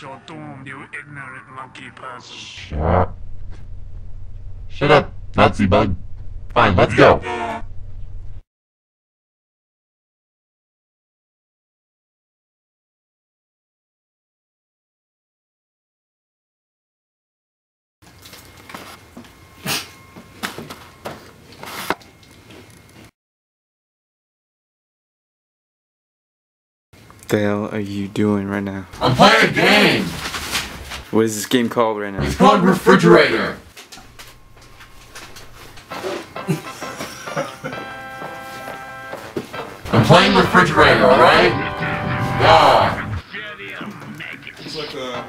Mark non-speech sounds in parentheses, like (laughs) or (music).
your doom, you ignorant monkey person. Shut up. Shut up, Nazi bug. Fine, let's go. the hell are you doing right now? I'm playing a game! What is this game called right now? It's called Refrigerator! (laughs) I'm playing Refrigerator, alright? Yeah! It's like a...